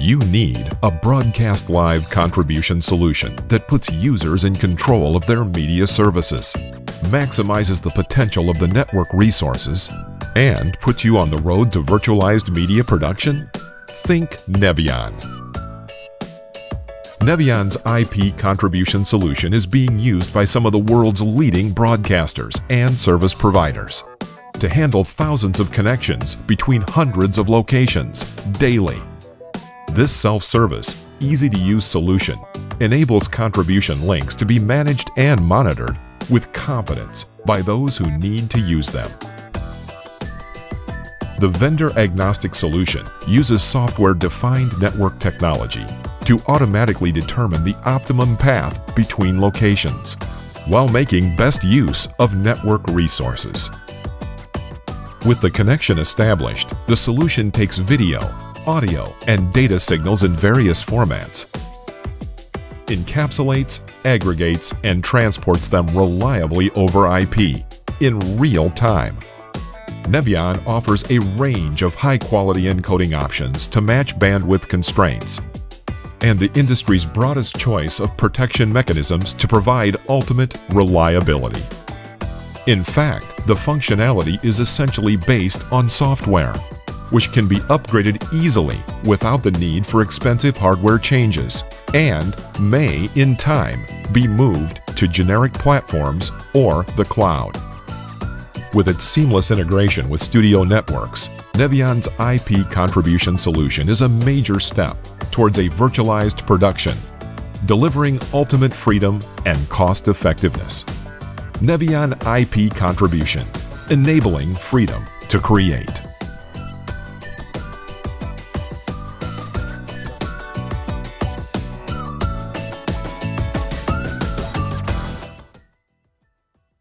You need a broadcast live contribution solution that puts users in control of their media services, maximizes the potential of the network resources, and puts you on the road to virtualized media production? Think Nevion. Nevion's IP contribution solution is being used by some of the world's leading broadcasters and service providers to handle thousands of connections between hundreds of locations daily. This self-service, easy-to-use solution enables contribution links to be managed and monitored with confidence by those who need to use them. The vendor-agnostic solution uses software-defined network technology to automatically determine the optimum path between locations while making best use of network resources. With the connection established, the solution takes video, audio, and data signals in various formats, encapsulates, aggregates, and transports them reliably over IP in real time. Nevion offers a range of high-quality encoding options to match bandwidth constraints and the industry's broadest choice of protection mechanisms to provide ultimate reliability. In fact, the functionality is essentially based on software, which can be upgraded easily without the need for expensive hardware changes and may, in time, be moved to generic platforms or the cloud. With its seamless integration with Studio Networks, Nevion's IP contribution solution is a major step towards a virtualized production, delivering ultimate freedom and cost effectiveness. Nevion IP contribution, enabling freedom to create.